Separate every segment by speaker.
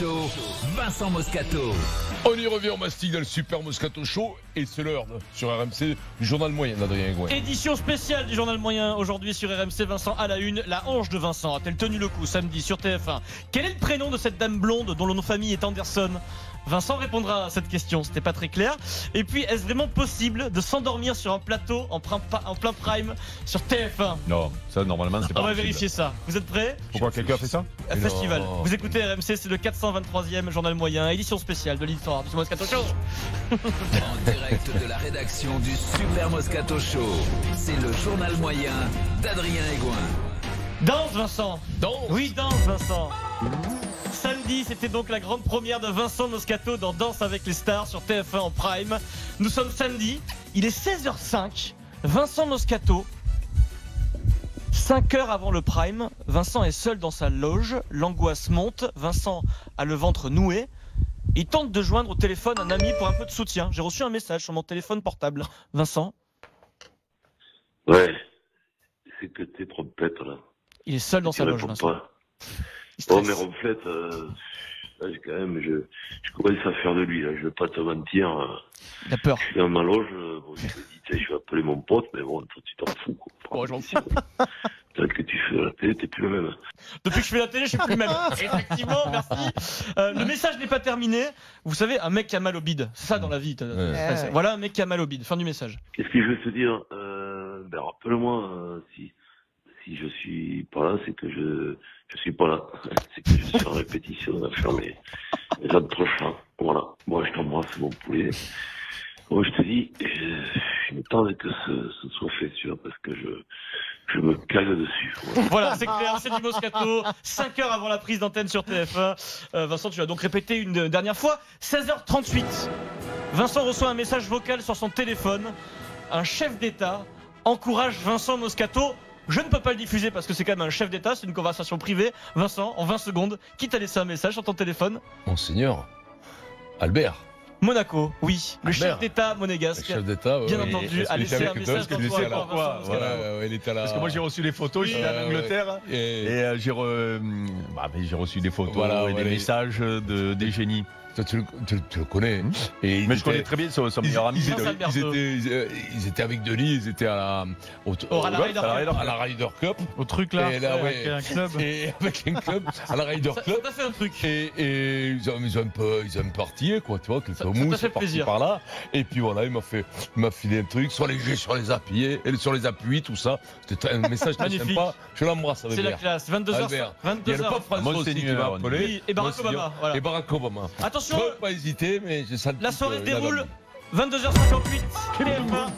Speaker 1: Show, Vincent Moscato.
Speaker 2: On y revient, on mastique dans le Super Moscato Show et c'est l'heure sur RMC du journal moyen d'Adrien Gouin.
Speaker 3: Édition spéciale du journal moyen aujourd'hui sur RMC Vincent à la une. La hanche de Vincent a-t-elle tenu le coup samedi sur TF1 Quel est le prénom de cette dame blonde dont le nom de famille est Anderson? Vincent répondra à cette question, c'était pas très clair. Et puis, est-ce vraiment possible de s'endormir sur un plateau en plein, pa- en plein prime sur TF1
Speaker 4: Non, ça normalement c'est pas
Speaker 3: On va vérifier ça. Vous êtes prêts?
Speaker 4: Pourquoi quelqu'un fait ça?
Speaker 3: Un
Speaker 2: Non.
Speaker 3: Festival. Vous écoutez RMC, c'est le 423e journal moyen, édition spéciale de l'histoire du Moscato Show.
Speaker 1: En direct de la rédaction du Super Moscato Show. C'est le journal moyen d'Adrien Egoin.
Speaker 3: Danse Vincent
Speaker 2: Danse.
Speaker 3: Oui, danse Vincent Samedi, c'était donc la grande première de Vincent Moscato dans Danse avec les stars sur TF1 en prime. Nous sommes samedi, il est 16h05. Vincent Moscato, 5 heures avant le prime, Vincent est seul dans sa loge, l'angoisse monte, Vincent a le ventre noué. Il tente de joindre au téléphone un ami pour un peu de soutien. J'ai reçu un message sur mon téléphone portable. Vincent,
Speaker 5: Ouais, c'est que tes trompettes là.
Speaker 3: il est seul dans sa loge,
Speaker 5: réponds
Speaker 3: Vincent.
Speaker 5: pas. Oh mais reflète, euh, là, j'ai quand même, je, je commence à faire de lui là. Je vais pas te mentir. euh,
Speaker 3: Il a peur.
Speaker 5: Je suis dans ma loge. euh, Bon, je me dis, tiens, je vais appeler mon pote, mais bon, toi tu t'en fous. Quoi.
Speaker 3: Bon, je m'en fous.
Speaker 5: Tant que tu fais la télé, t'es plus le même.
Speaker 3: Depuis que je fais la télé, je suis plus le même. Effectivement, merci. Euh, le message n'est pas terminé. Vous savez, un mec qui a mal au bide, c'est ça dans la vie. t'as-
Speaker 2: Ouais.
Speaker 3: t'as- Voilà un mec qui a mal au bide. Fin du message.
Speaker 5: Qu'est-ce que je veux te dire euh, Ben rappelle-moi euh, si si je suis pas là, c'est que je je suis pas là. C'est que je suis en répétition, les autres chats. Voilà. Moi, je t'embrasse, mon poulet. Moi, je te dis, euh, il me tente que ce, ce soit fait, tu vois, parce que je je me cale dessus. Voilà.
Speaker 3: Voilà, c'est clair, c'est du Moscato. 5 heures avant la prise d'antenne sur TF1. Euh, Vincent, tu as donc répété une dernière fois. 16h38. Vincent reçoit un message vocal sur son téléphone. Un chef d'État encourage Vincent Moscato. Je ne peux pas le diffuser parce que c'est quand même un chef d'État, c'est une conversation privée. Vincent, en 20 secondes, qui t'a laissé un message sur ton téléphone
Speaker 2: Monseigneur Albert,
Speaker 3: Monaco, oui. Le
Speaker 2: Albert.
Speaker 3: chef d'État
Speaker 2: le
Speaker 3: monégasque.
Speaker 2: chef d'État. ouais,
Speaker 3: Bien entendu, a laissé un message dans.
Speaker 2: Ouais.
Speaker 4: Parce que moi j'ai reçu les photos, j'étais en
Speaker 2: Ouais,
Speaker 4: Angleterre
Speaker 2: Et,
Speaker 4: et euh, j'ai re- bah, j'ai reçu des photos
Speaker 2: Voilà,
Speaker 4: et
Speaker 2: ouais,
Speaker 4: des messages de des génies.
Speaker 2: Toi, tu, le, tu- tu le connais.
Speaker 4: Hmm.
Speaker 2: Et
Speaker 4: Mais je connais très bien son, son
Speaker 2: ils,
Speaker 4: meilleur ami.
Speaker 2: ils
Speaker 4: c'est
Speaker 2: étaient, ils étaient- ils, euh, ils étaient avec Denis, ils étaient à la, au,
Speaker 3: Au- à la Ryder
Speaker 2: à la à la Ryder Cup.
Speaker 6: Au truc là,
Speaker 2: Et là,
Speaker 6: avec
Speaker 2: ouais.
Speaker 6: un club.
Speaker 2: Et avec un club, à la Ryder
Speaker 3: Ça
Speaker 2: Club.
Speaker 3: ça fait un truc.
Speaker 2: Et, et ils, ont, ils ont un peu, ils ont un peu artillé, quoi, tu vois, quelques mousses
Speaker 3: fait
Speaker 2: par-ci,
Speaker 3: plaisir.
Speaker 2: par-là. Et puis voilà, il m'a fait, il m'a filé un truc sur les jets, sur les appuis, et sur les appuis, tout ça. C'était un message très
Speaker 3: Magnifique.
Speaker 2: sympa. Je l'embrasse avec
Speaker 3: C'est la classe. 22h.
Speaker 2: Albert. Il y a le
Speaker 3: 22h.
Speaker 2: pape François aussi qui m'a appelé.
Speaker 3: Et Barack. Obama.
Speaker 2: Et Barack Obama.
Speaker 3: Attention,
Speaker 2: Je peux pas hésiter, mais j'ai senti
Speaker 3: la soirée se déroule.
Speaker 2: envie.
Speaker 3: 22h58. TF1.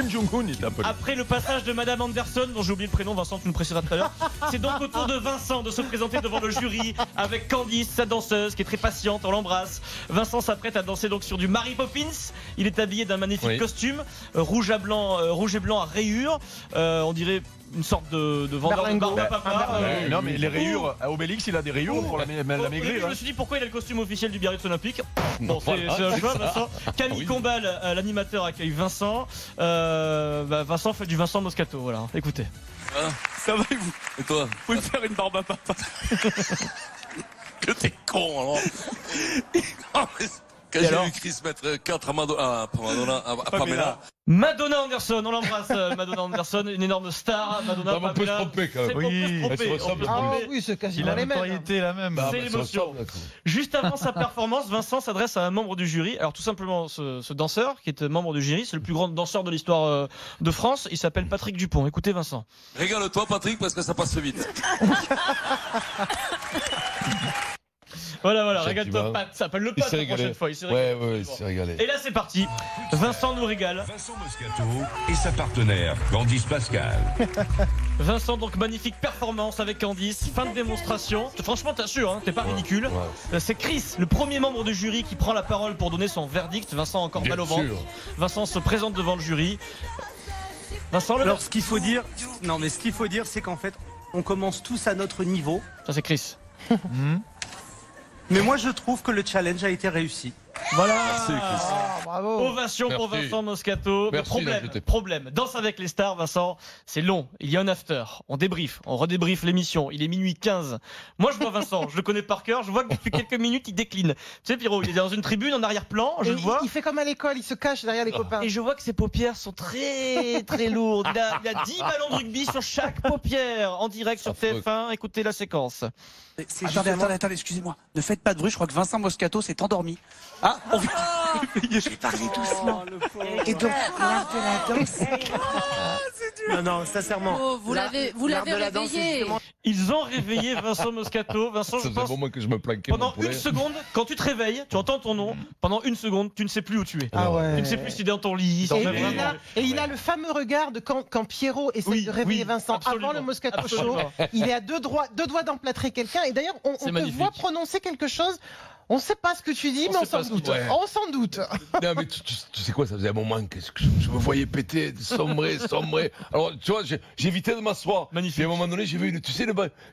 Speaker 4: Kim Jong-un.
Speaker 3: Après le passage de Madame Anderson, dont j'ai oublié le prénom, Vincent, tu me préciseras tout à l'heure. C'est donc au tour de Vincent de se présenter devant le jury avec Candice, sa danseuse, qui est très patiente, on l'embrasse. Vincent s'apprête à danser donc sur du Mary Poppins. Il est habillé d'un magnifique
Speaker 2: Oui.
Speaker 3: costume, euh, rouge à blanc, euh, rouge et blanc à rayures. Euh, on dirait une sorte de, de vendeur de barbe à papa.
Speaker 4: Ouais,
Speaker 3: euh,
Speaker 4: non mais les rayures, à Obélix il a des rayures pour la, la, la
Speaker 3: Bon, au début,
Speaker 4: maigrir.
Speaker 3: je
Speaker 4: hein.
Speaker 3: me suis dit pourquoi il a le costume officiel du Biarritz Olympique? Bon, c'est un choix. Vincent. Camille
Speaker 2: Oui.
Speaker 3: Combal, l'animateur, accueille Vincent. Euh, bah, Vincent fait du Vincent Moscato, voilà. Écoutez.
Speaker 7: Ça va et vous? Et toi? Vous pouvez faire une barbe à papa. Que t'es con alors. Non, mais Quand j'ai vu Chris mettre 4 à Madonna, ah, pas Madonna, à, à Pamela,
Speaker 3: Madonna Anderson, on l'embrasse, euh, Madonna Anderson, une énorme star. Madonna,
Speaker 2: Non, mais on peut se
Speaker 3: Pamela.
Speaker 2: tromper quand
Speaker 3: C'est
Speaker 2: même.
Speaker 6: Oui.
Speaker 3: on peut se tromper, tromper.
Speaker 8: oui, c'est
Speaker 6: Il
Speaker 8: quasiment
Speaker 6: a
Speaker 8: les mêmes.
Speaker 6: notoriété la même.
Speaker 2: Bah,
Speaker 3: C'est
Speaker 2: bah, ça
Speaker 3: l'émotion.
Speaker 2: d'accord.
Speaker 3: Juste avant sa performance, Vincent s'adresse à un membre du jury. Alors tout simplement, ce, ce danseur qui est membre du jury, c'est le plus grand danseur de l'histoire euh, de France. Il s'appelle Patrick Dupont. Écoutez Vincent.
Speaker 7: régale-toi Patrick parce que ça passe vite.
Speaker 3: Voilà, voilà, regarde-toi. Pat. Ça s'appelle le Pat la
Speaker 2: régalé.
Speaker 3: prochaine fois. Il s'est
Speaker 2: Ouais,
Speaker 3: régalé.
Speaker 2: ouais, il s'est régalé.
Speaker 3: Et là c'est parti. Vincent nous régale.
Speaker 9: Vincent Moscato et sa partenaire Candice Pascal.
Speaker 3: Vincent, donc magnifique performance avec Candice. Fin de démonstration. Franchement, t'as su, hein, t'es pas ridicule.
Speaker 2: Ouais.
Speaker 3: Euh, C'est Chris, le premier membre du jury, qui prend la parole pour donner son verdict. Vincent encore
Speaker 2: Bien
Speaker 3: mal au ventre.
Speaker 2: sûr.
Speaker 3: Vincent se présente devant le jury. Vincent, le
Speaker 10: Alors ce qu'il faut dire, non mais ce qu'il faut dire, c'est qu'en fait, on commence tous à notre niveau.
Speaker 3: Ça c'est Chris.
Speaker 10: Mais moi je trouve que le challenge a été réussi.
Speaker 3: Voilà.
Speaker 2: Merci, Chris.
Speaker 6: Ah, bravo.
Speaker 3: Ovation pour. Vincent Moscato.
Speaker 2: Merci,
Speaker 3: problème, problème. Danse avec les stars, Vincent, c'est long. Il y a un after. On débrief, on redébrief l'émission. Il est minuit 15. Moi, je vois Vincent, je le connais par cœur. Je vois que depuis quelques minutes, il décline. Tu sais, Pierrot, il est dans une tribune en arrière-plan. Je
Speaker 6: Et il,
Speaker 3: vois.
Speaker 6: il fait comme à l'école, il se cache derrière les copains.
Speaker 3: Et je vois que ses paupières sont très très lourdes. Il a, il a 10 ballons de rugby sur chaque paupière en direct sur
Speaker 2: Affreux.
Speaker 3: TF1. Écoutez la séquence.
Speaker 10: C'est
Speaker 7: Attendez,
Speaker 10: justement-
Speaker 7: attendez, attendez, excusez-moi. Ne faites pas de bruit, je crois que Vincent Moscato s'est endormi. Ah, on vient.
Speaker 10: J'ai parlé doucement. Et donc, l'art de la danse. Non, non, sincèrement.
Speaker 8: Oh, vous l'avez- vous
Speaker 10: de
Speaker 8: l'avez
Speaker 10: la danse,
Speaker 8: réveillé.
Speaker 10: justement,
Speaker 3: Ils ont réveillé Vincent Moscato. Vincent,
Speaker 2: Ça
Speaker 3: je pense.
Speaker 2: que je me planquais.
Speaker 3: Pendant une seconde, quand tu te réveilles, tu entends ton nom. Pendant une seconde, tu ne sais plus où tu es.
Speaker 6: Ah ouais.
Speaker 3: Tu ne sais plus si tu es dans ton lit.
Speaker 6: Et, il a, et il a le fameux regard de quand, quand Pierrot essaie
Speaker 3: Oui,
Speaker 6: de réveiller
Speaker 3: oui,
Speaker 6: Vincent
Speaker 3: absolument.
Speaker 6: avant le Moscato Show.
Speaker 3: Absolument.
Speaker 6: Il est à deux, droits, deux doigts d'emplâtrer quelqu'un. Et d'ailleurs, on, te voit prononcer quelque chose. On ne sait pas ce que tu dis,
Speaker 3: On
Speaker 6: mais on s'en doute. On s'en doute.
Speaker 2: Non, mais tu, tu- tu sais quoi, ça faisait un moment que je, je me voyais péter, sombrer, sombrer. Alors, tu vois, j'ai- j'évitais de m'asseoir.
Speaker 3: Magnifique.
Speaker 2: Et à un moment donné, j'ai vu, une, tu sais,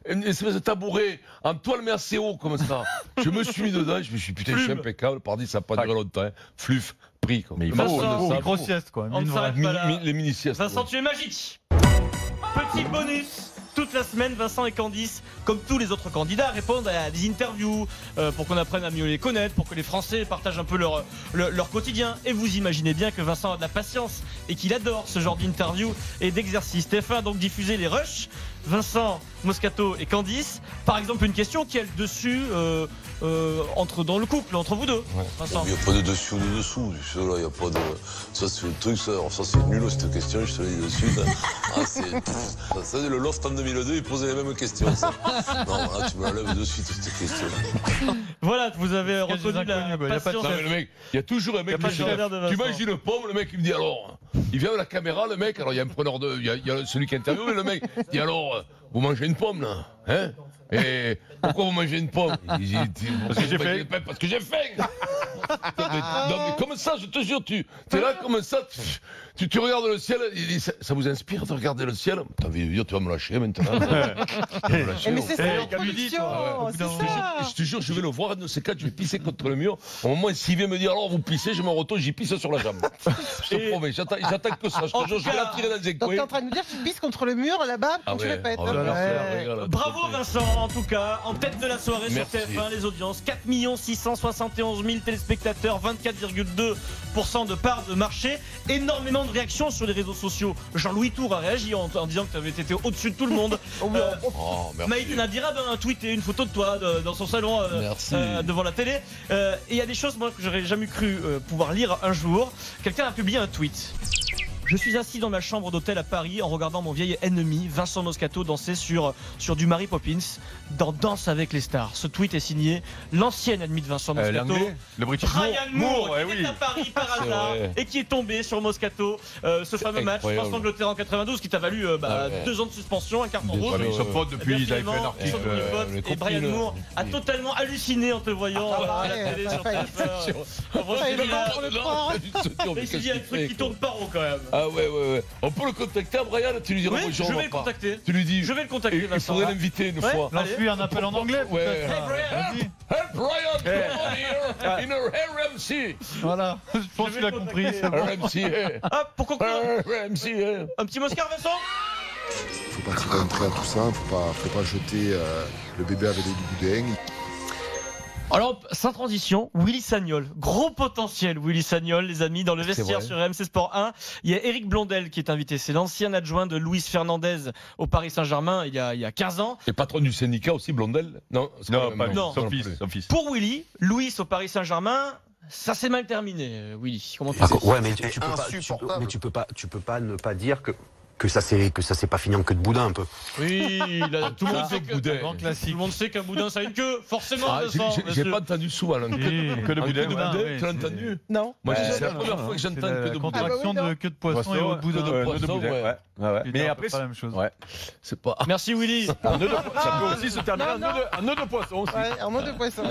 Speaker 2: une espèce de tabouret en toile, mais assez haut, comme ça. Je me suis mis dedans, je me suis dit, putain, je suis impeccable. Pardi, ça n'a pas duré longtemps. hein. Fluf, pris. Quoi.
Speaker 4: Mais il
Speaker 3: faut,
Speaker 2: ça,
Speaker 3: micro
Speaker 4: sieste quoi.
Speaker 3: On ne s'arrête pas là.
Speaker 2: mi- les mini-siestes.
Speaker 3: Vincent,
Speaker 2: ouais.
Speaker 3: tu es magique. Petit bonus. Toute la semaine, Vincent et Candice, comme tous les autres candidats, répondent à des interviews euh, pour qu'on apprenne à mieux les connaître, pour que les Français partagent un peu leur, quotidien. Et vous imaginez bien que Vincent a de la patience et qu'il adore ce genre d'interview et d'exercice. TF1 a donc diffusé les rushs. Vincent, Moscato et Candice. Par exemple, une question qui est le dessus euh, euh, entre, dans le couple, entre vous deux. Vincent.
Speaker 11: Il n'y a pas de dessus ou de dessous, là, il n'y a pas de. Ça, c'est le truc, ça, ça, c'est nul, cette question, je te le dis de suite. Ah, c'est. pff, Ça, c'est le Loft en 2002, il posait les mêmes questions, ça. Non, là, tu me l'enlèves de suite, cette question.
Speaker 3: Voilà, vous avez
Speaker 4: y
Speaker 3: reconnu la.
Speaker 4: Il y a pas de-
Speaker 3: patience.
Speaker 2: Non, mais le mec, il y a toujours un mec
Speaker 3: Y a pas
Speaker 2: qui
Speaker 3: de
Speaker 2: lève. Tu manges une pomme, le mec il me dit alors. Il vient à la caméra, le mec, alors il y a un preneur de. Il y a, il y a celui qui interviewe, le mec il dit alors, euh, vous mangez une pomme là Hein? Et pourquoi vous mangez une pomme? Il dit,
Speaker 4: Parce que j'ai faim.
Speaker 2: Parce que j'ai faim non, mais, comme ça, je te jure, tu es là comme ça, tu, tu, tu regardes le ciel, il dit, ça, ça vous inspire de regarder le ciel? T'as envie de dire, tu vas me lâcher maintenant Tu vas me lâcher,
Speaker 6: mais c'est ça,
Speaker 4: Eh.
Speaker 2: Je te jure, je vais le voir, un de ces quatre, je vais pisser contre le mur. Au moment où s'il vient me dire alors vous pissez, je me retourne, j'y pisse sur la jambe. Je te
Speaker 3: Et-
Speaker 2: promets, j'attends j'attends que ça. Je
Speaker 3: En
Speaker 2: te jure, je vais
Speaker 3: cas-
Speaker 2: la tirer dans un
Speaker 6: Donc
Speaker 2: coin.
Speaker 6: t'es en train de nous dire que tu pisses contre le mur là-bas quand
Speaker 2: Ah
Speaker 6: tu
Speaker 2: ouais,
Speaker 6: répètes.
Speaker 2: oh.
Speaker 3: Bravo Vincent, en tout cas, en tête de la soirée
Speaker 2: Merci.
Speaker 3: sur TF1, les audiences 4 671 000 téléspectateurs, 24,2% de part de marché, énormément de réactions sur les réseaux sociaux. Jean-Louis Tour a réagi en, en disant que tu avais été au-dessus de tout le monde. Euh,
Speaker 2: Oh.
Speaker 3: Maïd Nadira ben, a tweeté une photo de toi de- dans son salon euh, euh, devant la télé. Euh, et il y a des choses moi, que j'aurais jamais cru euh, pouvoir lire un jour. Quelqu'un a publié un tweet. Je suis assis dans ma chambre d'hôtel à Paris en regardant mon vieil ennemi Vincent Moscato danser sur, sur du Mary Poppins dans Danse avec les stars. Ce tweet est signé l'ancien ennemi de Vincent
Speaker 4: Euh,
Speaker 3: Moscato.
Speaker 4: L'anglais Le British
Speaker 3: Ryan Moore,
Speaker 4: ouais,
Speaker 3: qui
Speaker 4: oui.
Speaker 3: à Paris par hasard
Speaker 2: vrai.
Speaker 3: et qui est tombé sur Moscato. Euh, ce fameux match. France-Angleterre en 92 qui t'a valu euh, bah,
Speaker 2: Ah ouais.
Speaker 3: deux ans de suspension, un carton rouge.
Speaker 4: Ils sont potes depuis, ils avaient fait un article.
Speaker 2: euh,
Speaker 3: et Brian Moore a totalement halluciné en te voyant
Speaker 6: Ah,
Speaker 3: euh, à la télé sur
Speaker 6: fait-
Speaker 3: TF1. Franchement,
Speaker 6: Ça,
Speaker 3: je
Speaker 6: il
Speaker 3: te
Speaker 6: est
Speaker 3: dis,
Speaker 6: mort,
Speaker 3: là,
Speaker 6: le
Speaker 2: Non,
Speaker 6: pauvre.
Speaker 2: je te jure, mais
Speaker 3: mais il
Speaker 2: qu'est-ce
Speaker 3: y a un truc qui tourne pas rond quand même.
Speaker 2: Ah ouais, ouais, ouais. On peut le contacter à Brian, tu lui diras
Speaker 3: Oui,
Speaker 2: bonjour.
Speaker 3: je vais
Speaker 2: va
Speaker 3: le
Speaker 2: pas.
Speaker 3: contacter.
Speaker 2: Tu lui dis.
Speaker 3: Je vais le contacter,
Speaker 2: Il, faudrait l'inviter une
Speaker 3: Ouais.
Speaker 2: fois.
Speaker 3: Allez.
Speaker 4: Lance-lui un appel en anglais.
Speaker 2: Ouais.
Speaker 3: Hey, Brian.
Speaker 2: Hey Brian, come on here in a RMC.
Speaker 4: Voilà. Je pense qu'il a compris.
Speaker 2: RMC, hey.
Speaker 3: Ah, pour conclure,
Speaker 2: RMC, hey.
Speaker 3: un petit Moscar, Vincent
Speaker 12: faut pas tirer un trait à tout ça, faut pas, faut pas jeter euh, le bébé avec les boudins.
Speaker 3: Alors, sans transition, Willy Sagnol. Gros potentiel, Willy Sagnol, les amis, dans le vestiaire sur RMC Sport 1. Il y a Eric Blondel qui est invité. C'est l'ancien adjoint de Luis Fernandez au Paris Saint-Germain il y a, il y a 15 ans.
Speaker 2: Et patron du syndicat aussi, Blondel Non, c'est
Speaker 4: Non, pas
Speaker 3: non.
Speaker 4: son fils. Son fils.
Speaker 3: Pour Willy, Luis au Paris Saint-Germain, ça s'est mal terminé, Willy. Comment tu
Speaker 10: Ah, ouais, mais tu, tu peux pas, tu peux-
Speaker 12: insupportable.
Speaker 10: mais tu peux pas, tu peux pas ne pas dire que que ça s'est que ça s'est pas fini en queue de boudin un peu.
Speaker 3: Oui, là, tout, le monde sait que,
Speaker 2: boudin.
Speaker 3: grand classique. tout le monde sait qu'un boudin ça a une queue, forcément.
Speaker 2: Ah, j'ai- pas entendu souvent. là.
Speaker 4: Que de
Speaker 2: Ah,
Speaker 4: boudin.
Speaker 2: que de
Speaker 4: ouais,
Speaker 2: boudin,
Speaker 4: ouais,
Speaker 2: tu l'as
Speaker 4: c'est-
Speaker 2: entendu
Speaker 6: Non.
Speaker 2: Moi,
Speaker 4: Ouais,
Speaker 2: c'est la première
Speaker 4: non,
Speaker 2: fois que
Speaker 4: c'est
Speaker 2: j'entends
Speaker 4: la
Speaker 2: que de boudin.
Speaker 4: contraction
Speaker 6: Ah bah oui,
Speaker 4: de queue de poisson
Speaker 2: Poisson,
Speaker 4: et au bout de
Speaker 2: queue poisson,
Speaker 4: boudin.
Speaker 2: ouais.
Speaker 4: Ouais, ouais, ouais.
Speaker 3: Qui
Speaker 4: Mais
Speaker 3: un
Speaker 4: après,
Speaker 3: pas la même chose.
Speaker 4: Ouais.
Speaker 2: C'est pas.
Speaker 3: Merci Willy.
Speaker 4: Un nœud de- ça peut aussi se terminer en nœud de- un nœud de poisson
Speaker 6: en.
Speaker 2: Un nœud de poisson,